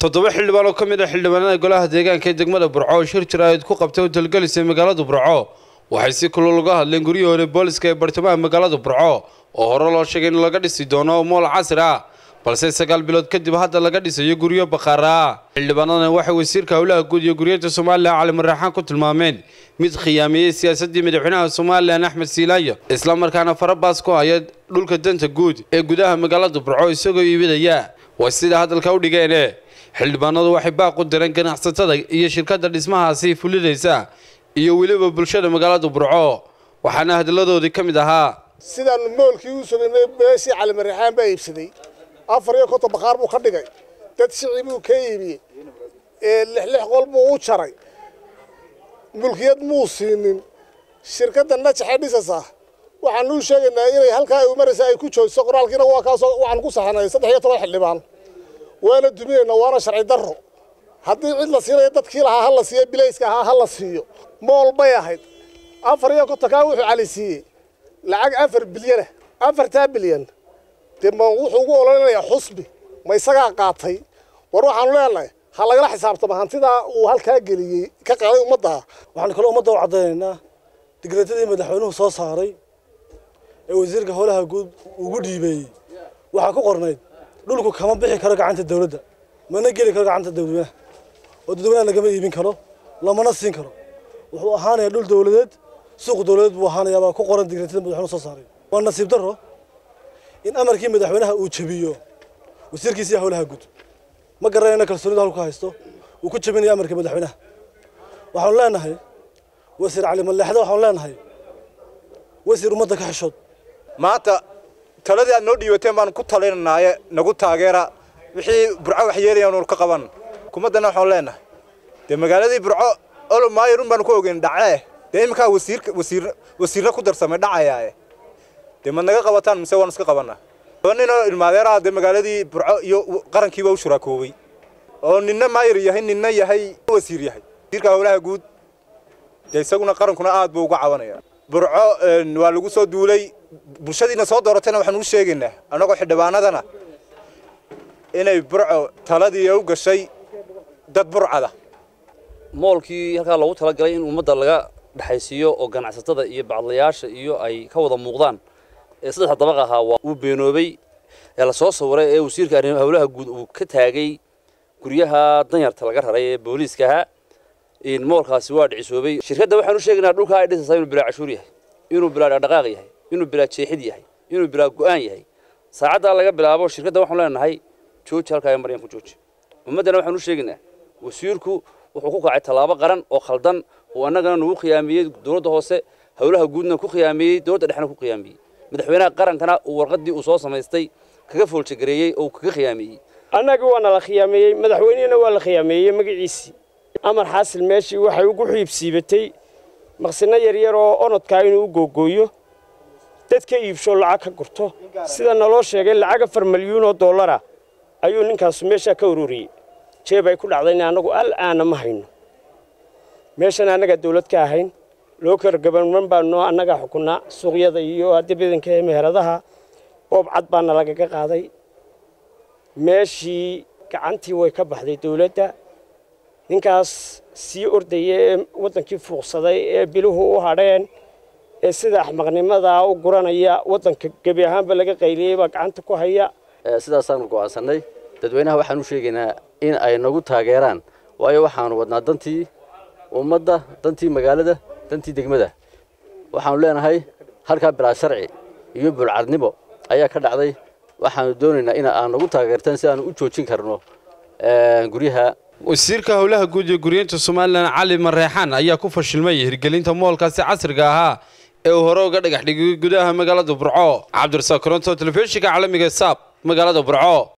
toddoba xildhibaan oo ka mid ah xildhibaanada golaha deegaanka ee degmada burco oo shir jaraa'id ku qabtay hotelgelis ee magaalada burco. Waxay si kulul uga hadleen guryihii hore booliska ee bartamaha magaalada burco oo hore loo sheegay in laga dhisi doono mool casri ah balse sagaal bilood kadib hadda laga dhisayo guryo bakhaara ah xildhibaanadana waxay wasiirka howlaha guud iyo guriyada somalilan cali maraaxaan ku tilmaameen mid khiyaamiyey siyaasadii madaxweynaha somalilan axmed siilaayo islamarkaana farabaas ku haya dhulka danta guud ee gudaha magaalada burco isagoo iibidaya waa sida hadalka u dhigeene xildhibaanadu waxay baaq u direen ganacsatada iyo shirkadda dhismahaasi fulinaysa iyo weliba bulshada magaalada burco. Waxaana hadalladoodii ka mid ahaa sidaanu moolkii u sugaynay beeshii cali marixaan baa iibsaday. Afar iyo konton bakhaar buu ka dhigay. Dad shici buu ka iibiyey. Ee lix lix qol buu u jaray. Mulkiyad muu siinin. Shirkadda najaxee dhisasa waxaanu u sheegaynaa inay halkaa ay maraysa ay ku joojiso qoraalkiina waa kaasoo waxaan ku saxnay saddex iyo toban xildhibaan waana duminaynaa waana sharci darro. Haddii cid la siinayo dadkii lahaa ha la siiyo bilayska ahaa ha la siiyo. Mool bay ahayd. Afar iyo kontonkaa wuxuu cali siiyey. Lacag afar bilyana afartaa bilyan. Dee wuxuu ugu ololinayaa xusbi. Ma isagaa qaatay. War waxaanu leenahay ha lagala xisaabtama hantidaa uu halkaa geliyey ka qaaday ummadda. Waxaan kaloo ummadda u caddaynaynaa digreetadii madaxweynuhu soo saaray ee wasiirka howlaha guud ugu dhiibeeyey waxaa ku qornayd dhulku kama bixi karo gacanta dawladda mana geli karo gacanta dadweynaha oo dadweynaha lagama iibin karo lamana siin karo. Wuxuu ahaanayaa dhul dawladeed suuq dawladeed buu ahaanayaa baa ku qoran digreetada madaxweynuhu soo saaray. Waa nasiib darro in amarkii madaxweynaha uu jabiyo wasiirkiisa iyo howlaha guud. Ma garanayna kalsoonida halku haysto? Uu ku jabinayo amarkii madaxweynaha. Waxaanu leenahay wasiir cali maleexda waxaanu leenahay wasiir ummadda ka xishood. Maanta taladii aad noo dhiibateen baanu ku talinanaaye nagu taageera. Wixii burco wax yeelayaanu ka qaban. Kumaddana waxaanu leenahay dee magaaladii burco olomaayarun baanu ku ogeyn dhacee. Dee iminkaa wasiir wasiir wasiirna ku darsamay dhacayaaye. Dee mad naga qabataan mise waanu iska qabannaa laba ninoo ilmaadeeraha dee magaaladii burco iyo qarankiiba u shuraakoobay oo ninna maayar yahay ninna yahay wasiir yahay. Wasiirka howlaha guud dee isaguna qarankuna aad buu uga cabanaya burco waa lagu soo duulay. Bulshadiina soo dooratayna waxaanu u sheegaynaa annagoo xildhibaanadana inay burco taladii u gashay dad burcada. Moolkii halkaa loogu talagalay in ummadda laga dhexaysiiyo oo ganacsatada iyo bacdlayaasha iyo ay ka wada muuqdaan ee saddexda dabaq ahaa waa uu beenoobay ee la soo sawiray ee wasiirka howlaha guud uu ka taagay guryaha danyarta laga raray ee booliiskaha moolkaasi waa dhicisoobay shirkadda waxaan u sheegaynaa dhulkaa ay dhisaysaa inuu bilaa cashuur yahay inuu bilaa dhaqdhaqaaq yahay inuu bilaa jeexid yahay inuu bilaa go'aan yahay saacaddaa laga bilaabo shirkadda waxaan leenahay jooji halkaa maryan ku jooji ummaddana waxaan u sheegaynaa wasiirku wuxuu ku kacay tallaabo qaran oo khaldan oo annagana nagu khiyaamiyey dowladda hoose howlaha guudna ku khiyaamiyey dowladda dhexna ku khiyaamiyey madaxweynaha qarankana uu warqaddii uu soo samaystay kaga foolshagareeyey oo kaga khiyaamiyey annagii waana la khiyaameeyey madaxweynihina waa la khiyaameeyey magaciisii amar xaasil meeshii waxay ugu xiibsiibatay maqsino yaryar oo onodkaa inuu u googooyo. Dad ka iibsho lacag ka gurto. Sida naloo sheegay lacag afar malyuun oo dollara ayuu ninkaasu meeshaa ka ururiyey. Jeeb ay ku dhacdayna annagu al aana ma hayno. Meeshan annagaa dawlad ka ahayn loo kala gabanman baanu annagaa xukunnaa suuqyada iyo haddi ee meheradaha boob cad baana lagaga qaaday. Meeshii gacantii way ka baxday dawladda ninkaas sii ordaya ee waddankii fuuqsaday ee biluhu u hadheen ee sida axmaqnimadaa u guranaya waddanka gebi ahaanba laga qayliyey baa gacanta ku haya. Sidaasaanu go'aansannay. Dadweynaha waxaan u sheegaynaa in ay nagu taageeraan waayo waxaanu wadnaa dantii ummadda dantii magaalada dantii degmada. Waxaanu leenahay halkaa bilaa sharci iyo bulcadnimo ayaa ka dhacday. Waxaanu doonaynaa in aad nagu taageertaan si aanu u joojin karno guryaha wasiirka howlaha guud iyo guryeynta somalilan cali mareexaan ayaa ku fashilmay hirgelinta moolkaasi casriga ahaa ee uu hore uga dhagax dhigay gudaha magaalada burco. Cabdirasaaq koronto telefishinka caalamiga saab magaalada burco